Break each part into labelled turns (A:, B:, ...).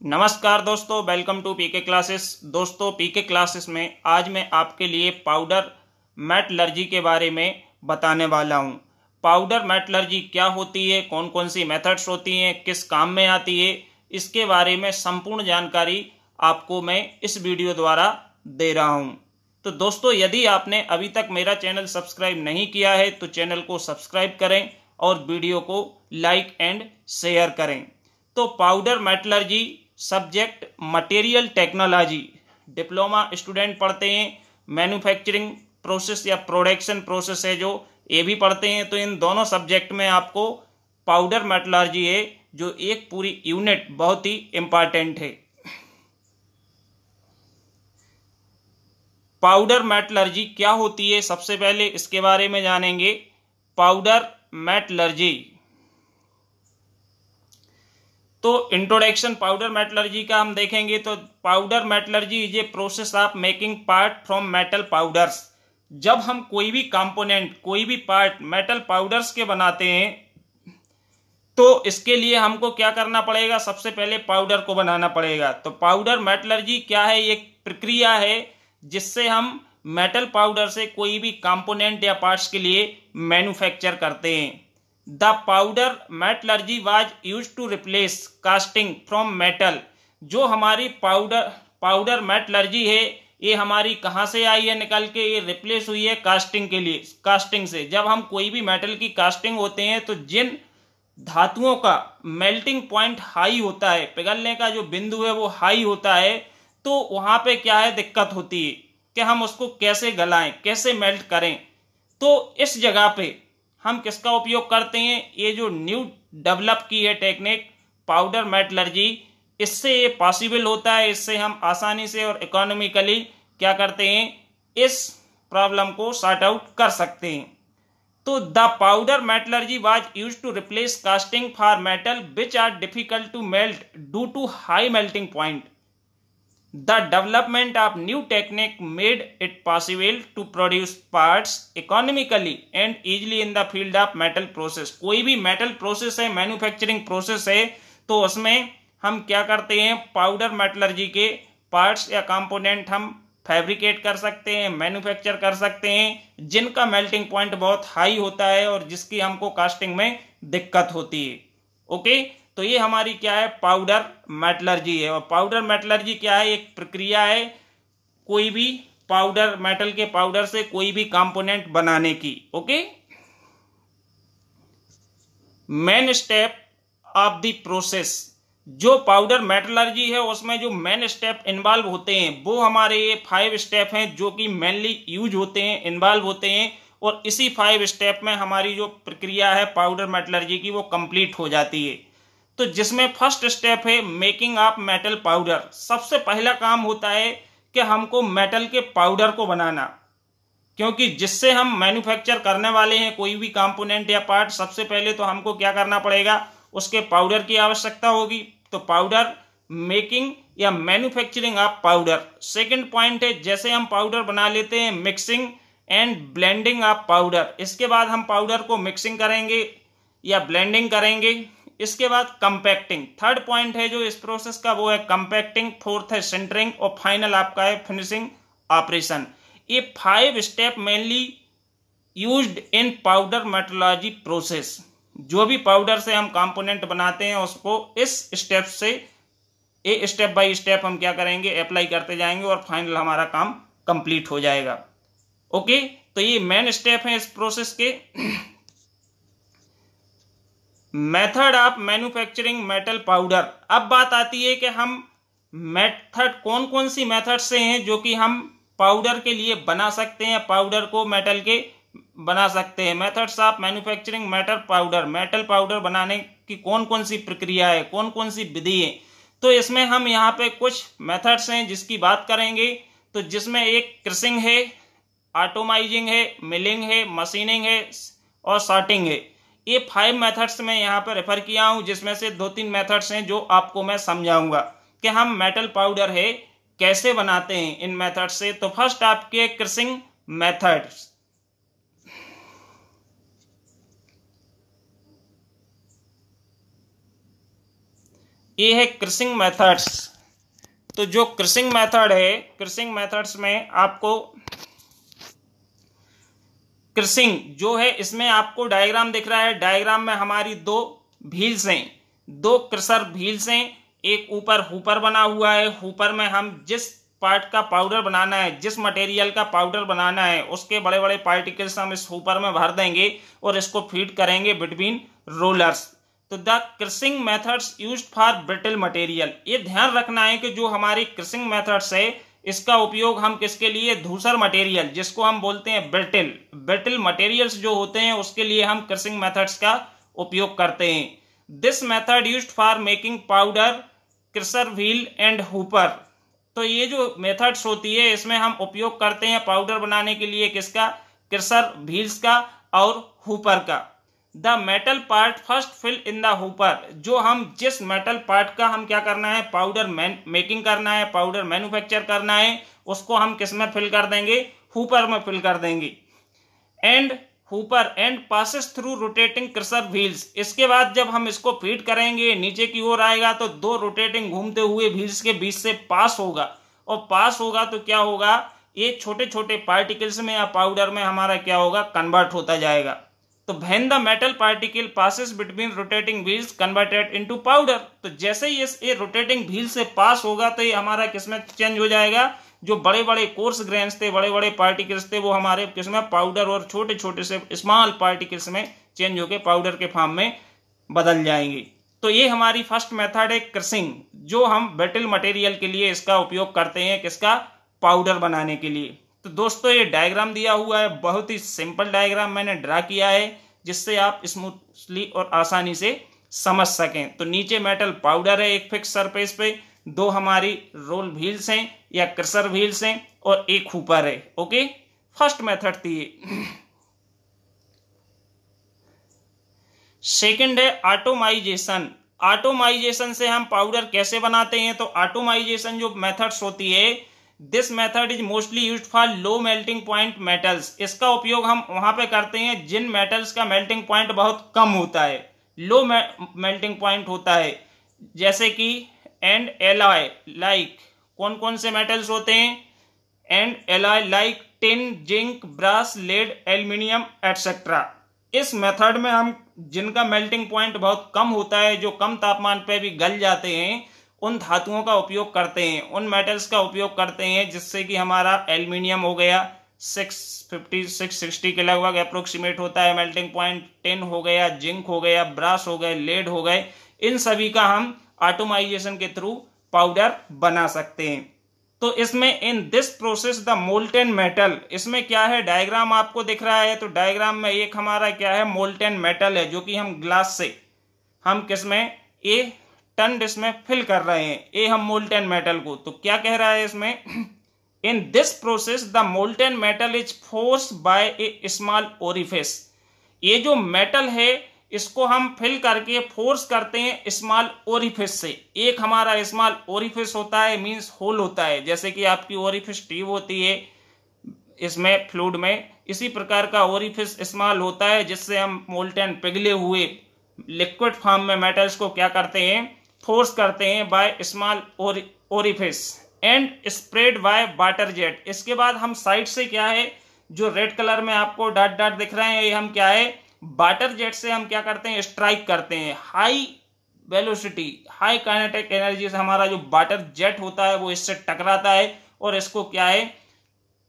A: नमस्कार दोस्तों welcome to PK classes दोस्तों पीके क्लासेस में आज मैं आपके लिए पाउडर मेटलर्जी के बारे में बताने वाला हूँ। पाउडर मेटलर्जी क्या होती है कौन कौन सी मेथड्स होती हैं, किस काम में आती है, इसके बारे में संपूर्ण जानकारी आपको मैं इस वीडियो द्वारा दे रहा हूँ। तो दोस्तों, यदि आपने अभी तक मेरा चैनल सब्सक्राइब नहीं किया है तो चैनल को सब्सक्राइब करें और वीडियो को लाइक एंड शेयर करें। तो powder metallurgy subject material technology. Diploma student पढ़ते हैं, मैन्युफैक्चरिंग प्रोसेस या प्रोडक्शन प्रोसेस है जो, ये भी पढ़ते हैं। तो इन दोनों सब्जेक्ट में आपको पाउडर मेटलर्जी है, जो एक पूरी यूनिट बहुत ही इंपॉर्टेंट है। पाउडर मेटलर्जी क्या होती है, सबसे पहले इसके बारे में जानेंगे। Powder metallurgy. तो इंट्रोडक्शन पाउडर मेटलर्जी का हम देखेंगे तो powder metallurgy is a process of making part from metal powders जब हम कोई भी कंपोनेंट कोई भी पार्ट मेटल पाउडर्स के बनाते हैं तो इसके लिए हमको क्या करना पड़ेगा? सबसे पहले पाउडर को बनाना पड़ेगा। तो पाउडर मेटलर्जी क्या है? एक प्रक्रिया है जिससे हम मेटल पाउडर से कोई भी कंपोनेंट या पार्ट्स के लिए मैन्युफैक्चर करते हैं। The powder metallurgy was use to replace casting from metal. जो हमारी पाउडर पाउडर मेटलर्जी है, ये हमारी कहाँ से आई है निकल के, ये रिप्लेस हुई है कास्टिंग के लिए, कास्टिंग से। जब हम कोई भी मेटल की कास्टिंग होते हैं तो जिन धातुओं का मेल्टिंग पॉइंट हाई होता है, पिघलने का जो बिंदु है वो हाई होता है तो वहाँ पे क्या है, दिक्कत होती है कि हम उसको कैसे गलाएँ, कैसे मेल्ट करें। तो इस जगह पे हम किसका उपयोग करते हैं? ये जो न्यू डेवलप की है टेक्निक पाउडर मेटलर्जी इससे ये पॉसिबल होता है, इससे हम आसानी से और इकोनॉमिकली क्या करते हैं? इस प्रॉब्लम को सॉर्ट आउट कर सकते हैं। तो the powder metallurgy was use to replace casting for metal which are difficult to melt due to high melting point The development of new technique made it possible to produce parts economically and easily in the field of metal process. कोई भी metal process है manufacturing process है तो उसमें हम क्या करते हैं? पाउडर मेटलर्जी के पार्ट्स या कंपोनेंट हम फैब्रिकेट कर सकते हैं मैन्युफैक्चर कर सकते हैं, जिनका मेल्टिंग पॉइंट बहुत हाई होता है और जिसकी हमको कास्टिंग में दिक्कत होती है। ओके तो ये हमारी क्या है? पाउडर मेटलर्जी है। और पाउडर मेटलर्जी क्या है? एक प्रक्रिया है कोई भी पाउडर, मेटल के पाउडर से कोई भी कंपोनेंट बनाने की, okay? Main step of the process. जो पाउडर मेटलर्जी है, उसमें जो मेन स्टेप इन्वॉल्व होते हैं, वो हमारे ये फाइव स्टेप हैं जो कि मेनली यूज़ होते हैं, इन्वॉल्व होते हैं, और इसी फाइव स्टेप में हमारी जो प्रक्रिया है पाउडर मेटलर्जी की, वो कंप्लीट हो जाती है। तो जिसमें फ़र्स्ट स्टेप है मेकिंग ऑफ़ मेटल पाउडर सबसे पहला काम होता है कि हमको मेटल के पाउडर को बनाना। क्योंकि जिससे हम मैन्युफैक्चर करने वाले हैं, कोई भी कंपोनेंट या पार्ट सबसे पहले तो हमको क्या करना पड़ेगा? उसके पाउडर की आवश्यकता होगी। तो पाउडर मेकिंग या manufacturing of powder second point है, जैसे हम पाउडर बना लेते हैं mixing and blending of powder इसके बाद हम पाउडर को मिक्सिंग करेंगे या ब्लेंडिंग करेंगे। इसके बाद कंपैक्टिंग थर्ड पॉइंट है जो इस प्रोसेस का, वो है कंपैक्टिंग फोर्थ है सेंटरिंग और फाइनल आपका है फिनिशिंग ऑपरेशन ये five step mainly used in powder metrology process जो भी पाउडर से हम कंपोनेंट बनाते हैं, उसको इस स्टेप से ए स्टेप बाय स्टेप हम क्या करेंगे? अप्लाई करते जाएँगे और फाइनल हमारा काम कंप्लीट हो जाएगा. ओके तो ये मेन स्टेप है इस प्रोसेस के। Method of manufacturing metal powder. अब बात आती है कि हम मेथड कौन कौन सी मेथड से हैं जो कि हम पाउडर के लिए बना सकते हैं, पाउडर को मेटल के बना सकते हैं। Methods of manufacturing metal powder. Metal powder बनाने की कौन कौन सी प्रक्रिया है कौन कौन सी विधि है? तो इसमें हम यहाँ पे कुछ मेथड्स हैं जिसकी बात करेंगे। तो जिसमें एक क्रिसिंग है ऑटोमाइजिंग है मिलिंग है मशीनिंग है और सॉर्टिंग है। ये फाइव मेथड्स में यहाँ पर रेफर किया हूँ, जिसमें से दो तीन मेथड्स हैं जो आपको मैं समझाऊँगा कि हम मेटल पाउडर है, कैसे बनाते हैं इन मेथड से। तो फ़र्स्ट आपके क्रिसिंग मेथड्स ये है क्रिसिंग मेथड्स तो जो क्रिसिंग मेथड है क्रिसिंग मेथड्स में आपको क्रिसिंग जो है इसमें आपको डायग्राम दिख रहा है। डायग्राम में हमारी दो भील्स हैं। दो क्रिसर भील्स हैं। एक ऊपर हुपर बना हुआ है। हुपर में हम जिस पार्ट का पाउडर बनाना है, जिस मटेरियल का पाउडर बनाना है, उसके बड़े बड़े पार्टिकल्स हम इस हुपर में भर देंगे और इसको फ़ीड करेंगे बिटवीन रोलर्स तो the crushing methods use for brittle material ये ध्यान रखना है कि जो हमारी क्रिसिंग मेथड्स है इसका उपयोग हम किसके लिए? धूसर मटेरियल जिसको हम बोलते हैं ब्रिटिल ब्रिटिल मटेरियल्स जो होते हैं, उसके लिए हम क्रिसिंग मेथड्स का उपयोग करते हैं। This method use for making powder crusher wheel and hopper तो ये जो मेथड्स होती है, इसमें हम उपयोग करते हैं पाउडर बनाने के लिए किसका? क्रिसर व्हील्स का और हुपर का। The metal part first fill in the hopper, जो हम जिस मेटल पार्ट का हम क्या करना है? पाउडर मेकिंग करना है, पाउडर मैन्युफैक्चर करना है, उसको हम किसमें फिल कर देंगे? हुपर में फिल कर देंगे। And hopper and passes through rotating crusher wheels. इसके बाद जब हम इसको फ़ीड करेंगे, नीचे की ओर आएगा तो दो रोटेटिंग घूमते हुए व्हील्स के बीच से पास होगा। और पास होगा तो क्या होगा? ये छोटे छोटे पार्टिकल्स में या पाउडर में हमारा क्या होगा? कन्वर्ट होता जाएगा। तो when the metal particle passes between rotating wheels converted into powder तो जैसे ही ये रोटेटिंग व्हील से पास होगा तो ये हमारा किसमें चेंज हो जाएगा? जो बड़े बड़े कोर्स ग्रेन्स थे बड़े बड़े पार्टिकल्स थे, वो हमारे किसमें पाउडर और छोटे छोटे से स्मॉल पार्टिकल्स में चेंज होकर पाउडर के फॉर्म में बदल जाएँगे। तो ये हमारी फ़र्स्ट मेथड है क्रसिंग जो हम बेटल मटेरियल के लिए इसका उपयोग करते हैं, किसका? पाउडर बनाने के लिए। तो दोस्तों, ये डायग्राम दिया हुआ है, बहुत ही सिंपल डायग्राम मैंने ड्रा किया है, जिससे आप स्मूथली और आसानी से समझ सकें। तो नीचे मेटल पाउडर है एक फिक्स सरफेस पे, दो हमारी रोल व्हील्स हैं, या क्रसर व्हील्स हैं, और एक हुपर है ओके फ़र्स्ट मेथड थी ये। सेकंड है ऑटोमाइजेशन ऑटोमाइजेशन से हम पाउडर कैसे बनाते हैं? तो ऑटोमाइजेशन जो मेथड्स होती है this method is mostly use for low melting point metals इसका उपयोग हम वहाँ पे करते हैं जिन मेटल्स का मेल्टिंग पॉइंट बहुत कम होता है। लो मेल्टिंग पॉइंट होता है। जैसे कि एंड एलॉय लाइक कौन कौन से मेटल्स होते हैं? And alloy like tin zinc brass lead aluminium etcetera इस मेथड में हम जिनका मेल्टिंग पॉइंट बहुत कम होता है, जो कम तापमान पे भी गल जाते हैं उन धातुओं का उपयोग करते हैं, उन मेटल्स का उपयोग करते हैं जिससे कि हमारा एल्यूमिनियम हो गया सिक्स फिफ्टी सिक्स सिक्सटी के लगभग अप्रोक्सीमेट होता है मेल्टिंग पॉइंट टेन हो गया जिंक हो गया ब्रास हो गए लेड हो गए, इन सभी का हम ऑटोमाइजेशन के थ्रू पाउडर बना सकते हैं। तो इसमें in this process the molten metal इसमें क्या है? डायग्राम आपको दिख रहा है तो डायग्राम में एक हमारा क्या है? मोल्टेन मेटल है, जो कि हम ग्लास से, हम किसमें? ए टन इसमें फिल कर रहे हैं। ए, हम मोल्टेन मेटल को। तो क्या कह रहा है इसमें? In this process the molten metal is force by a small orifice ये जो मेटल है, इसको हम फिल करके फोर्स करते हैं स्मॉल ओरिफिस से। एक हमारा स्मॉल ओरिफिस होता है मींस होल होता है। जैसे कि आपकी ओरिफिस ट्यूब होती है, इसमें फ्लूड में। इसी प्रकार का ओरिफिस स्मॉल होता है, जिससे हम मोल्टेन पिघले हुए लिक्विड फॉर्म में मेटल्स को क्या करते हैं? फोर्स करते हैं by small orifice and spread by water jet इसके बाद हम साइड से क्या है? जो रेड कलर में आपको डाट डाट दिख रहे हैं, ये हम क्या है? वाटर जेट से हम क्या करते हैं? स्ट्राइक करते हैं। High velocity high kinetic energy से हमारा जो वाटर जेट होता है, वो इससे टकराता है और इसको क्या है?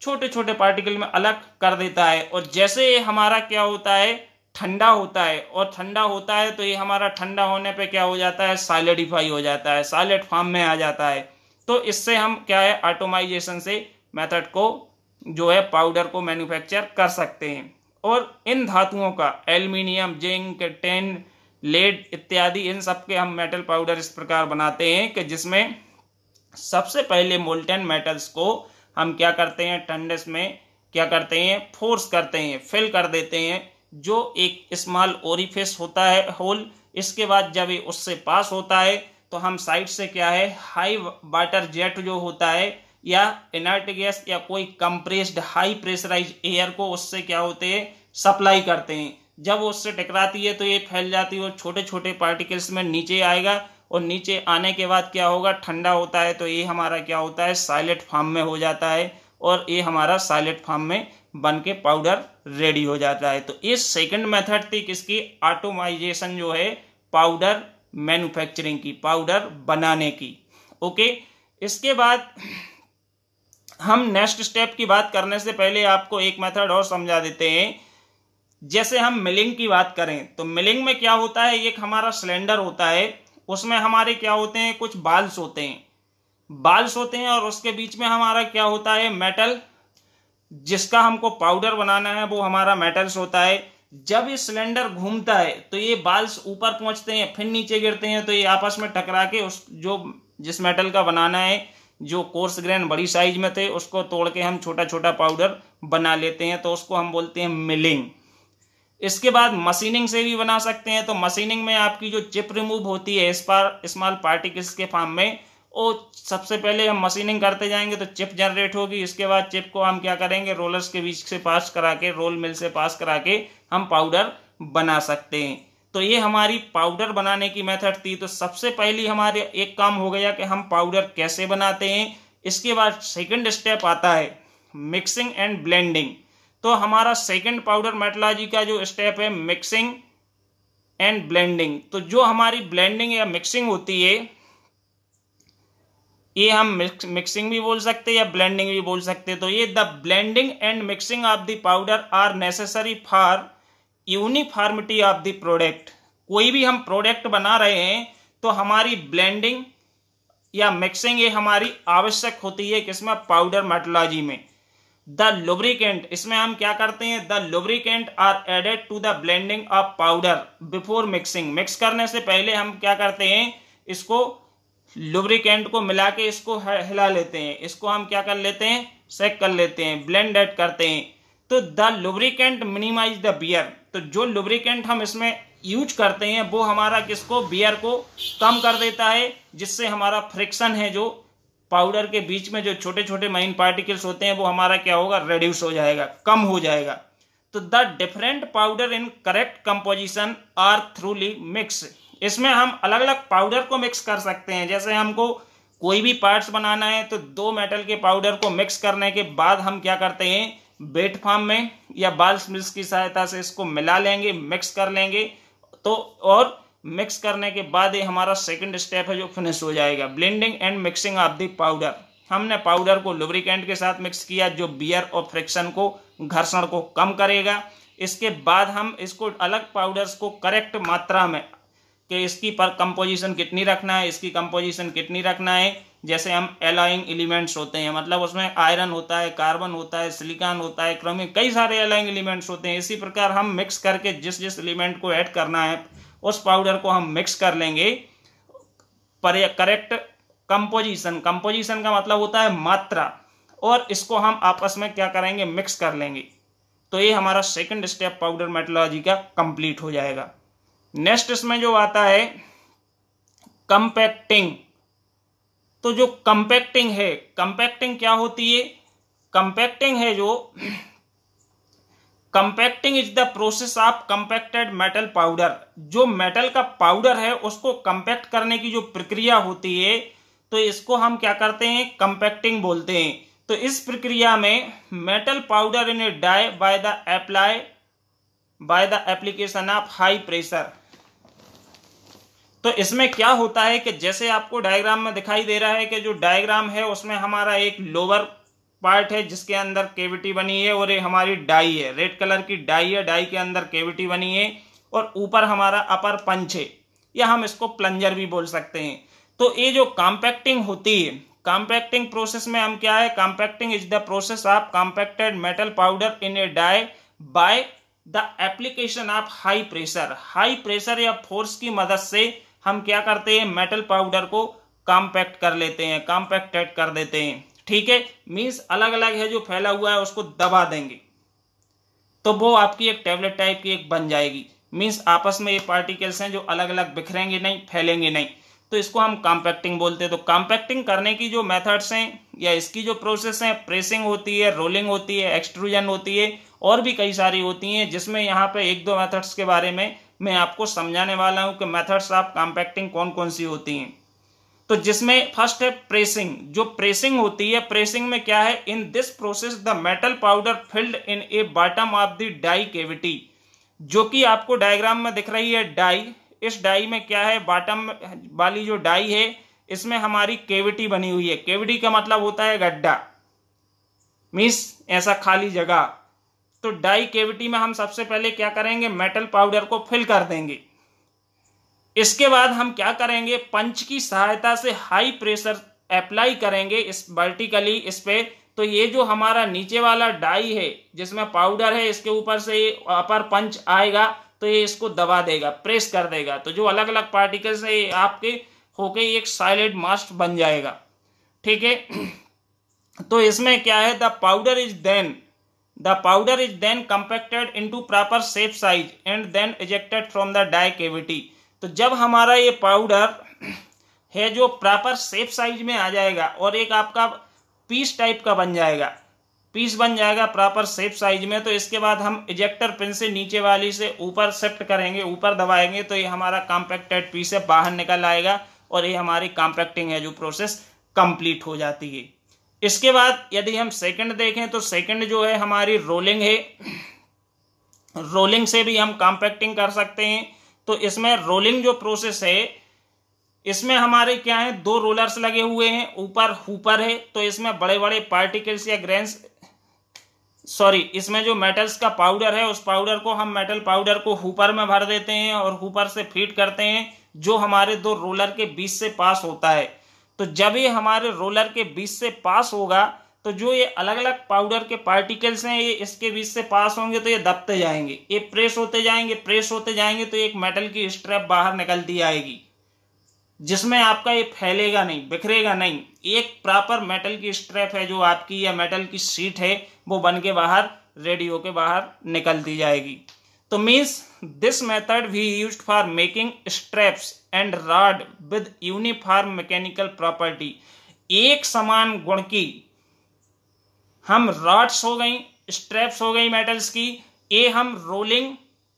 A: छोटे छोटे पार्टिकल में अलग कर देता है। और जैसे हमारा क्या होता है? ठंडा होता है और ठंडा होता है तो ये हमारा ठंडा होने पे क्या हो जाता है? साइलेडिफाई हो जाता है साइलेट फॉर्म में आ जाता है। तो इससे हम क्या है? ऑटोमाइजेशन से मेथड को जो है पाउडर को मैन्युफैक्चर कर सकते हैं। और इन धातुओं का एल्यूमिनियम जिंक टेन लेड इत्यादि, इन सब के हम मेटल पाउडर इस प्रकार बनाते हैं कि जिसमें सबसे पहले मोल्टेन मेटल्स को हम क्या करते हैं? ठंडस में क्या करते हैं? फोर्स करते हैं फिल कर देते हैं। जो एक स्मॉल ओरिफेस होता है होल इसके बाद जब ये उससे पास होता है तो हम साइड से क्या है हाई वाटर जेट जो होता है, या इनर्ट गैस या कोई कंप्रेस्ड हाई प्रेशराइज एयर को उससे क्या होते हैं सप्लाई करते हैं। जब उससे टकराती है तो ये फैल जाती है और छोटे छोटे पार्टिकल्स में नीचे आएगा और नीचे आने के बाद क्या होगा, ठंडा होता है तो ये हमारा क्या होता है साइलेट फार्म में हो जाता है और ये हमारा साइलेट फार्म में बन के पाउडर रेडी हो जाता है। तो इस सेकंड मेथड थी किसकी ऑटोमाइजेशन जो है पाउडर मैन्युफैक्चरिंग की पाउडर बनाने की। ओके इसके बाद हम नेक्स्ट स्टेप की बात करने से पहले आपको एक मेथड और समझा देते हैं। जैसे हम मिलिंग की बात करें तो मिलिंग में क्या होता है? एक हमारा सिलेंडर होता है, उसमें हमारे क्या होते हैं? कुछ बाल्स होते हैं। बाल्स होते हैं और उसके बीच में हमारा क्या होता है? मेटल जिसका हमको पाउडर बनाना है, वो हमारा मेटल्स होता है। जब ये सिलेंडर घूमता है तो ये बाल्स ऊपर पहुँचते हैं, फिर नीचे गिरते हैं तो ये आपस में टकरा के उस जो जिस मेटल का बनाना है, जो कोर्स ग्रेन बड़ी साइज़ में थे, उसको तोड़ के हम छोटा छोटा पाउडर बना लेते हैं तो उसको हम बोलते हैं मिलिंग इसके बाद मशीनिंग से भी बना सकते हैं तो मशीनिंग में आपकी जो चिप रिमूव होती है, इस पर स्मॉल पार्टिकल्स के फॉर्म में वो सबसे पहले हम मशीनिंग करते जाएँगे तो चिप जनरेट होगी, इसके बाद चिप को हम क्या करेंगे, रोलर्स के बीच से पास करा के रोल मिल से पास करा के हम पाउडर बना सकते हैं। तो ये हमारी पाउडर बनाने की मेथड थी। तो सबसे पहली हमारे एक काम हो गया कि हम पाउडर कैसे बनाते हैं, इसके बाद सेकंड स्टेप आता है, मिक्सिंग एंड ब्लेंडिंग। तो हमारा सेकंड पाउडर मेटलॉजी का जो स्टेप है, मिक्सिंग एंड ब्लेंडिंग। तो जो हमारी ब्लेंडिंग या मिक्सिंग होती है ये हम मिक्सिंग भी बोल सकते हैं या ब्लेंडिंग भी बोल सकते हैं। तो ये the blending and mixing of the powder are necessary for uniformity of the product कोई भी हम प्रोडक्ट बना रहे हैं तो हमारी ब्लेंडिंग या मिक्सिंग ये हमारी आवश्यक होती है किसमें पाउडर मेटोलॉजी में। द लुब्रिकेंट इसमें हम क्या करते हैं? The lubricant are added to the blending of powder before mixing mix करने से पहले हम क्या करते हैं? इसको लुब्रिकेंट को मिला के इसको हिला लेते हैं। इसको हम क्या कर लेते हैं? सेक कर लेते हैं। ब्लेंड एड करते हैं। तो the lubricant minimise the wear तो जो लुब्रिकेंट हम इसमें यूज़ करते हैं, वो हमारा किसको? बियर को कम कर देता है, जिससे हमारा फ्रिक्शन है जो पाउडर के बीच में जो छोटे छोटे माइन पार्टिकल्स होते हैं, वो हमारा क्या होगा? रेड्यूस हो जाएगा, कम हो जाएगा। तो the different powder in correct composition are thoroughly mix इसमें हम अलग अलग पाउडर को मिक्स कर सकते हैं। जैसे हमको कोई भी पार्ट्स बनाना है तो दो मेटल के पाउडर को मिक्स करने के बाद हम क्या करते हैं? बेट फार्म में या बाल्स मिल्स की सहायता से इसको मिला लेंगे मिक्स कर लेंगे। तो और मिक्स करने के बाद ये हमारा सेकंड स्टेप है जो फिनिश हो जाएगा। Blending and mixing of the powder हमने पाउडर को लुब्रिकेंट के साथ मिक्स किया, जो बियर और फ्रिक्शन को, घर्षण को कम करेगा। इसके बाद हम इसको अलग पाउडर्स को करेक्ट मात्रा में कि इसकी पर कंपोजिशन कितनी रखना है, इसकी कंपोजिशन कितनी रखना है, जैसे हम एलाइंग एलिमेंट्स होते हैं मतलब उसमें आयरन होता है कार्बन होता है सिलिकॉन होता है क्रोमिक कई सारे एलाइंग एलिमेंट्स होते हैं। इसी प्रकार हम मिक्स करके जिस जिस एलिमेंट को ऐड करना है, उस पाउडर को हम मिक्स कर लेंगे। पर करेक्ट कंपोजिशन कंपोजिशन का मतलब होता है मात्रा, और इसको हम आपस में क्या करेंगे मिक्स कर लेंगे। तो ये हमारा सेकंड स्टेप पाउडर मेटोलॉजी का कंप्लीट हो जाएगा। नेक्स्ट इसमें जो आता है कंपैक्टिंग तो जो कंपैक्टिंग है कंपैक्टिंग क्या होती है? कंपैक्टिंग है जो compacting is the process of compacted metal powder जो मेटल का पाउडर है, उसको कंपैक्ट करने की जो प्रक्रिया होती है तो इसको हम क्या करते हैं? कंपैक्टिंग बोलते हैं। तो इस प्रक्रिया में metal powder in a die by the apply by the application of high pressure तो इसमें क्या होता है कि जैसे आपको डायग्राम में दिखाई दे रहा है कि जो डायग्राम है, उसमें हमारा एक लोअर पार्ट है, जिसके अंदर केविटी बनी है और ये हमारी डाई है। रेड कलर की डाई है डाई के अंदर केविटी बनी है और ऊपर हमारा अपर पंच है। या हम इसको प्लंजर भी बोल सकते हैं। तो ये जो कॉम्पैक्टिंग होती है कॉम्पैक्टिंग प्रोसेस में हम क्या है? Compacting is the process of compacted metal powder in a die by the application of high pressure high pressure या फोर्स की मदद से हम क्या करते हैं? मेटल पाउडर को कॉम्पैक्ट कर लेते हैं कॉम्पैक्टेड कर देते हैं। ठीक है? मीन्स अलग अलग है जो फैला हुआ है, उसको दबा देंगे। तो वो आपकी एक टेबलेट टाइप की एक बन जाएगी। मीन्स आपस में ये पार्टिकल्स हैं जो अलग अलग बिखरेंगे नहीं, फैलेंगे नहीं। तो इसको हम कॉम्पैक्टिंग बोलते हैं। तो कॉम्पैक्टिंग करने की जो मेथड्स हैं, या इसकी जो प्रोसेस है प्रेसिंग होती है रोलिंग होती है एक्सट्रूजन होती है, और भी कई सारी होती हैं, जिसमें यहाँ पे एक दो मेथड्स के बारे में मैं आपको समझाने वाला हूँ कि मेथड्स ऑफ़ कॉम्पैक्टिंग कौन कौन सी होती हैं। तो जिसमें फ़र्स्ट है प्रेसिंग जो प्रेसिंग होती है प्रेसिंग में क्या है? In this process the metal powder filled in a bottom of the die cavity जो कि आपको डायग्राम में दिख रही है डाई इस डाई में क्या है? बॉटम वाली जो डाई है, इसमें हमारी केविटी बनी हुई है। केविटी का मतलब होता है गड्ढा। मीस ऐसा खाली जगह। तो डाई केविटी में हम सबसे पहले क्या करेंगे? मेटल पाउडर को फिल कर देंगे। इसके बाद हम क्या करेंगे? पंच की सहायता से हाई प्रेशर अप्लाई करेंगे इस वर्टिकली इस पे। तो ये जो हमारा नीचे वाला डाई है, जिसमें पाउडर है, इसके ऊपर से अपर पंच आएगा तो ये इसको दबा देगा प्रेस कर देगा। तो जो अलग अलग पार्टिकल्स है आपके होके एक साइलेंट मास्ट बन जाएगा। ठीक है? तो इसमें क्या है? The powder is then the powder is then compacted into proper shape size and then ejected from the die cavity तो जब हमारा ये पाउडर है जो प्रॉपर सेफ़ साइज़ में आ जाएगा और एक आपका पीस टाइप का बन जाएगा पीस बन जाएगा प्रॉपर सेफ़ साइज़ में तो इसके बाद हम इजेक्टर पिन से नीचे वाली से ऊपर शिफ्ट करेंगे, ऊपर दबाएँगे तो ये हमारा कॉम्पैक्टेड पीस है बाहर निकल आएगा और ये हमारी कॉम्पैक्टिंग है जो प्रोसेस कंप्लीट हो जाती है। इसके बाद यदि हम सेकंड देखें तो सेकंड जो है हमारी रोलिंग है। रोलिंग से भी हम कॉम्पैक्टिंग कर सकते हैं। तो इसमें रोलिंग जो प्रोसेस है, इसमें हमारे क्या है, दो रोलर्स लगे हुए हैं। ऊपर हुपर है तो इसमें बड़े बड़े पार्टिकल्स या ग्रेन्स सॉरी इसमें जो मेटल्स का पाउडर है, उस पाउडर को हम मेटल पाउडर को हुपर में भर देते हैं और हुपर से फ़ीड करते हैं, जो हमारे दो रोलर के बीच से पास होता है। तो जब ये हमारे रोलर के बीच से पास होगा तो जो ये अलग अलग पाउडर के पार्टिकल्स हैं, ये इसके बीच से पास होंगे तो ये दबते जाएँगे। ये प्रेस होते जाएँगे प्रेस होते जाएँगे तो एक मेटल की स्ट्रैप बाहर निकलती आएगी, जिसमें आपका ये फैलेगा नहीं, बिखरेगा नहीं। एक प्रॉपर मेटल की स्ट्रैप है जो आपकी या मेटल की सीट है, वो बन के बाहर रेडियो के बाहर निकलती जाएगी। तो means this method we use for making strips and rod with uniform mechanical property एक समान गुण की हम रॉड्स हो गई स्ट्रेप्स हो गई मेटल्स की, ये हम रोलिंग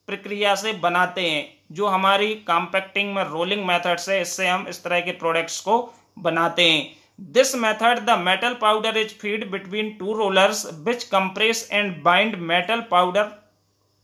A: प्रक्रिया से बनाते हैं, जो हमारी कॉम्पैक्टिंग में रोलिंग मेथड से इससे हम इस तरह के प्रोडक्ट्स को बनाते हैं। This method the metal powder is feed between two rollers which compress and bind metal powder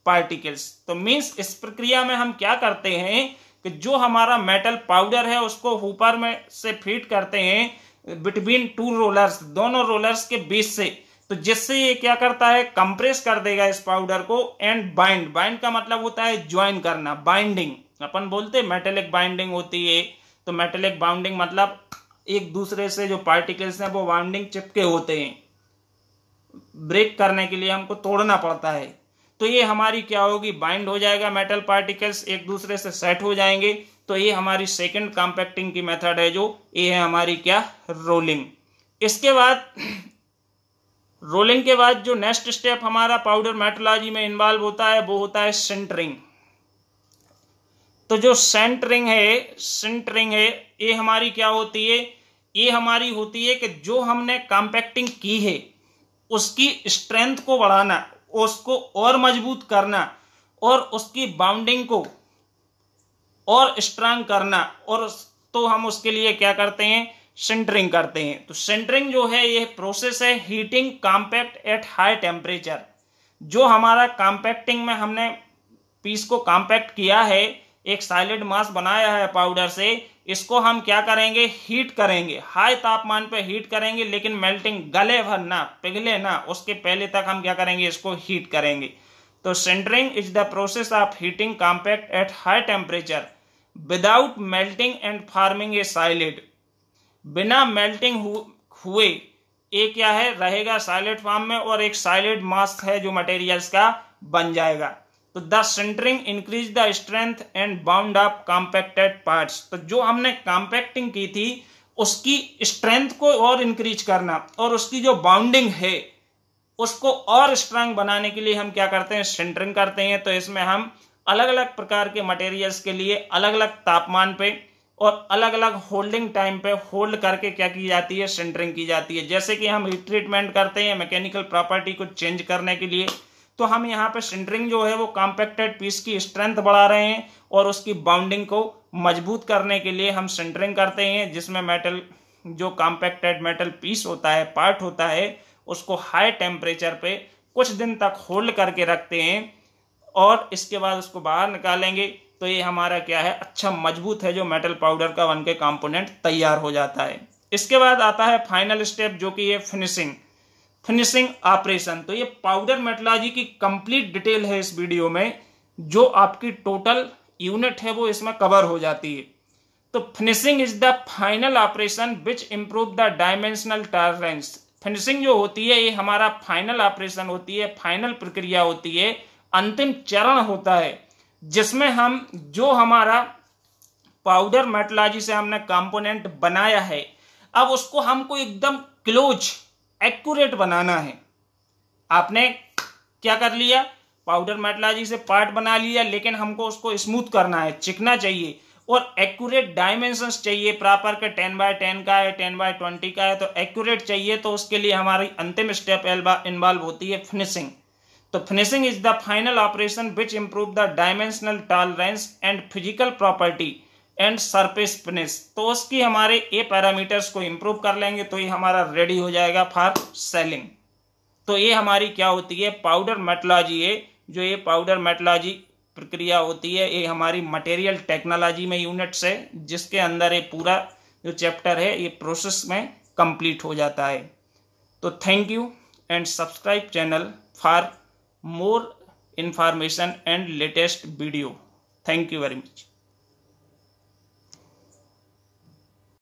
A: particles तो मीन्स इस प्रक्रिया में हम क्या करते हैं कि जो हमारा मेटल पाउडर है, उसको ऊपर में से फ़ीड करते हैं बिटवीन टू रोलर्स दोनों रोलर्स के बीच से। तो जिससे ये क्या करता है कंप्रेस कर देगा इस पाउडर को एंड बाइंड बाइंड का मतलब होता है ज्वाइन करना बाइंडिंग अपन बोलते मेटेलिक बाइंडिंग होती है। तो मेटेलिक बाउंडिंग मतलब एक दूसरे से जो पार्टिकल्स हैं, वो बाउंडिंग चिपके होते हैं। ब्रेक करने के लिए हमको तोड़ना पड़ता है। तो ये हमारी क्या होगी? बाइंड हो जाएगा मेटल पार्टिकल्स एक दूसरे से सेट हो जाएँगे। तो ये हमारी सेकंड कॉम्पैक्टिंग की मेथड है जो, ये है हमारी क्या? रोलिंग इसके बाद रोलिंग के बाद जो नेक्स्ट स्टेप हमारा पाउडर मेटोलॉजी में इन्वॉल्व होता है, वो होता है सेंटरिंग तो जो सेंटरिंग है सेंटरिंग है, ये हमारी क्या होती है? ये हमारी होती है कि जो हमने कॉम्पैक्टिंग की है, उसकी स्ट्रेंथ को बढ़ाना उसको और मज़बूत करना और उसकी बाउंडिंग को और स्ट्रांग करना और तो हम उसके लिए क्या करते हैं? सेंटरिंग करते हैं। तो सेंटरिंग जो है, यह प्रोसेस है heating compact at high temperature जो हमारा कॉम्पैक्टिंग में हमने पीस को कॉम्पैक्ट किया है, एक साइलेंट मास बनाया है पाउडर से इसको हम क्या करेंगे? हीट करेंगे। हाई तापमान पे हीट करेंगे, लेकिन मेल्टिंग गले भर ना, पिघले ना, उसके पहले तक हम क्या करेंगे? इसको हीट करेंगे। तो sintering is the process of heating compact at high temperature without melting and forming a solid बिना मेल्टिंग हुए, ये क्या है? रहेगा साइलेट फॉर्म में और एक साइलेट मास्क है जो मटेरियल्स का बन जाएगा। तो the sintering increase the strength and bound up compacted parts तो जो हमने कॉम्पैक्टिंग की थी, उसकी स्ट्रेंथ को और इंक्रीज करना और उसकी जो बाउंडिंग है, उसको और स्ट्रांग बनाने के लिए हम क्या करते हैं? सेंटरिंग करते हैं। तो इसमें हम अलग अलग प्रकार के मटेरियल्स के लिए अलग अलग तापमान पे और अलग अलग होल्डिंग टाइम पे होल्ड करके क्या की जाती है? सेंटरिंग की जाती है। जैसे कि हम रिट्रीटमेंट करते हैं मैकेनिकल प्रॉपर्टी को चेंज करने के लिए। तो हम यहाँ पे सिंटरिंग जो है वो कॉम्पैक्टेड पीस की स्ट्रेंथ बढ़ा रहे हैं और उसकी बाउंडिंग को मज़बूत करने के लिए हम सिंटरिंग करते हैं, जिसमें मेटल जो कॉम्पैक्टेड मेटल पीस होता है पार्ट होता है, उसको हाई टेम्परेचर पे कुछ दिन तक होल्ड करके रखते हैं और इसके बाद उसको बाहर निकालेंगे। तो ये हमारा क्या है अच्छा मज़बूत है जो मेटल पाउडर का वन के कंपोनेंट तैयार हो जाता है। इसके बाद आता है फाइनल स्टेप जो कि ये फिनिशिंग फिनिशिंग ऑपरेशन तो ये पाउडर मेटलॉजी की कंप्लीट डिटेल है इस वीडियो में, जो आपकी टोटल यूनिट है, वो इसमें कवर हो जाती है। तो finishing is the final operation which improve the dimensional tolerance finishing जो होती है, ये हमारा फाइनल ऑपरेशन होती है फाइनल प्रक्रिया होती है, अंतिम चरण होता है, जिसमें हम, जो हमारा पाउडर मेटलॉजी से हमने कंपोनेंट बनाया है, अब उसको हमको एकदम क्लोज एक्यूरेट बनाना है। आपने क्या कर लिया? पाउडर मेटलॉजी से पार्ट बना लिया, लेकिन हमको उसको स्मूथ करना है, चिकना चाहिए। और एक्यूरेट डायमेंशंस चाहिए, प्रॉपर के टेन बाय टेन का है, टेन बाय ट्वेंटी का है तो एक्यूरेट चाहिए तो उसके लिए हमारी अंतिम स्टेप इन्वॉल्व होती है फिनिशिंग तो finishing is the final operation which improve the dimensional tolerance and physical property and surface finish तो उसकी हमारे ए पैरामीटर्स को इम्प्रूव कर लेंगे तो ये हमारा रेडी हो जाएगा फॉर सेलिंग तो ये हमारी क्या होती है? पाउडर मेटलॉजी है, जो ये पाउडर मेटलॉजी प्रक्रिया होती है, ये हमारी मटेरियल टेक्नोलॉजी में यूनिट्स है, जिसके अंदर ये पूरा जो चैप्टर है, ये प्रोसेस में कंप्लीट हो जाता है. तो thank you and subscribe channel for more information and latest video thank you very much